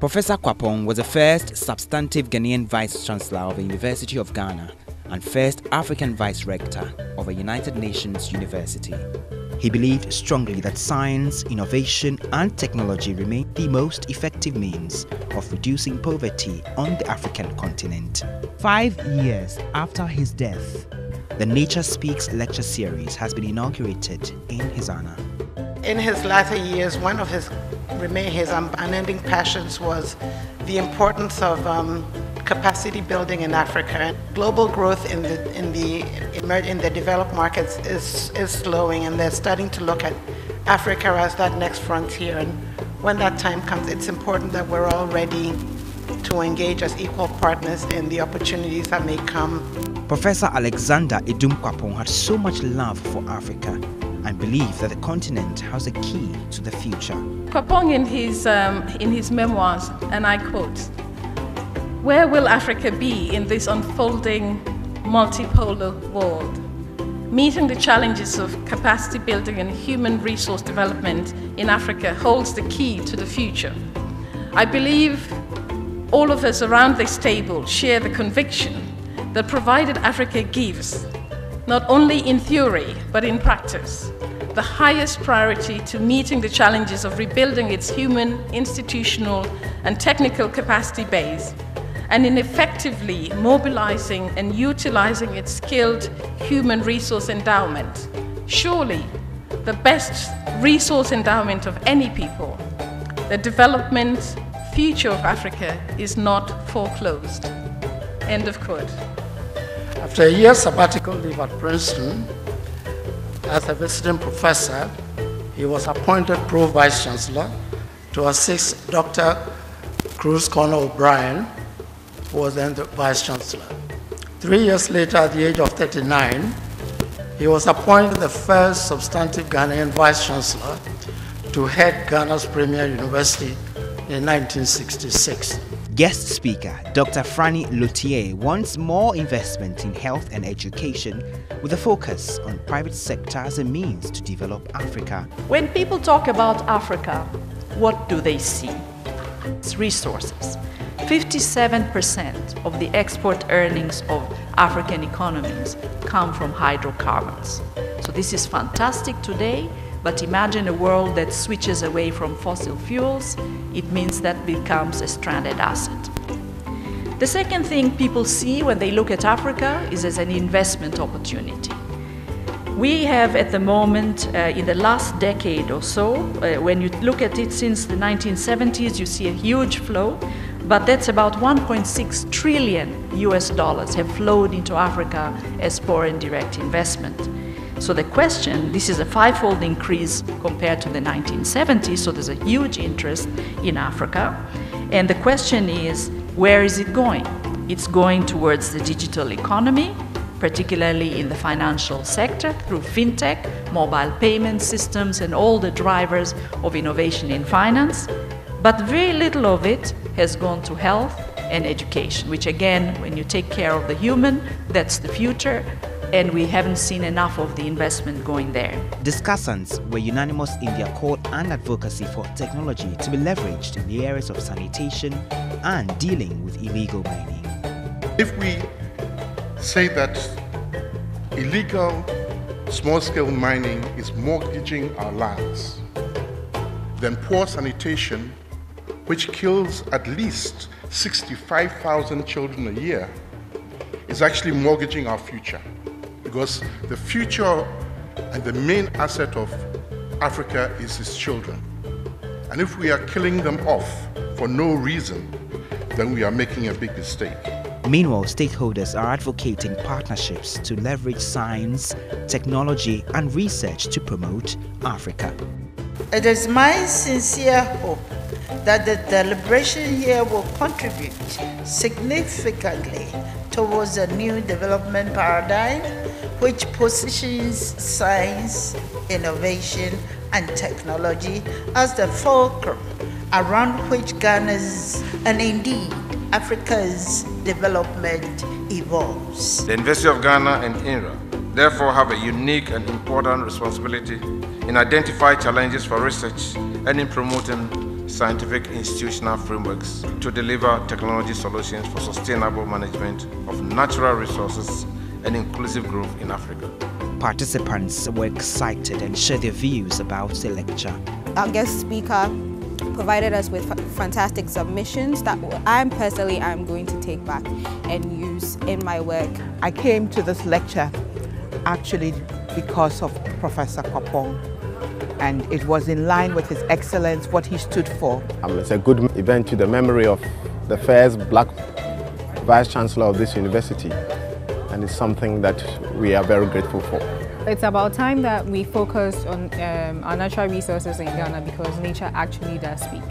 Professor Kwapong was the first substantive Ghanaian Vice Chancellor of the University of Ghana and first African Vice Rector of a United Nations university. He believed strongly that science, innovation, and technology remain the most effective means of reducing poverty on the African continent. Five years after his death, the Nature Speaks lecture series has been inaugurated in his honor. In his latter years, one of his remain his unending passions was the importance of um, capacity building in Africa. Global growth in the in the in the developed markets is is slowing, and they're starting to look at Africa as that next frontier. And when that time comes, it's important that we're all ready to engage as equal partners in the opportunities that may come. Professor Alexander Adum Kwapong had so much love for Africa and believe that the continent has a key to the future. Kwapong in his, um, in his memoirs, and I quote, Where will Africa be in this unfolding multipolar world? Meeting the challenges of capacity building and human resource development in Africa holds the key to the future. I believe all of us around this table share the conviction that provided Africa gives, not only in theory but in practice, the highest priority to meeting the challenges of rebuilding its human, institutional, and technical capacity base, and in effectively mobilizing and utilizing its skilled human resource endowment. Surely, the best resource endowment of any people, the development future of Africa is not foreclosed. End of quote. After a year sabbatical leave at Princeton, as a visiting professor, he was appointed Pro Vice Chancellor to assist Dr. Cruz Cornell O'Brien, who was then the Vice Chancellor. Three years later, at the age of 39, he was appointed the first substantive Ghanaian Vice Chancellor to head Ghana's premier university in 1966. Guest speaker Dr. Frannie Leautier wants more investment in health and education with a focus on private sector as a means to develop Africa. When people talk about Africa, what do they see? It's resources. 57% of the export earnings of African economies come from hydrocarbons. So this is fantastic today, but imagine a world that switches away from fossil fuels, it means that becomes a stranded asset. The second thing people see when they look at Africa is as an investment opportunity. We have at the moment, uh, in the last decade or so, uh, when you look at it since the 1970s, you see a huge flow, but that's about 1.6 trillion US dollars have flowed into Africa as foreign direct investment. So the question, this is a fivefold increase compared to the 1970s, so there's a huge interest in Africa. And the question is, where is it going? It's going towards the digital economy, particularly in the financial sector through fintech, mobile payment systems, and all the drivers of innovation in finance. But very little of it has gone to health and education, which again, when you take care of the human, that's the future and we haven't seen enough of the investment going there. Discussants were unanimous in their call and advocacy for technology to be leveraged in the areas of sanitation and dealing with illegal mining. If we say that illegal small-scale mining is mortgaging our lands, then poor sanitation, which kills at least 65,000 children a year, is actually mortgaging our future because the future and the main asset of Africa is its children. And if we are killing them off for no reason, then we are making a big mistake. Meanwhile, stakeholders are advocating partnerships to leverage science, technology, and research to promote Africa. It is my sincere hope that the deliberation here will contribute significantly towards a new development paradigm which positions science, innovation, and technology as the fulcrum around which Ghana's and indeed Africa's development evolves. The University of Ghana and INRA therefore have a unique and important responsibility in identifying challenges for research and in promoting scientific institutional frameworks to deliver technology solutions for sustainable management of natural resources and inclusive growth in Africa. Participants were excited and shared their views about the lecture. Our guest speaker provided us with fantastic submissions that I personally am going to take back and use in my work. I came to this lecture actually because of Professor Kwapong and it was in line with his excellence, what he stood for. Um, it's a good event to the memory of the first black vice chancellor of this university and it's something that we are very grateful for. It's about time that we focus on um, our natural resources in Ghana because nature actually does speak.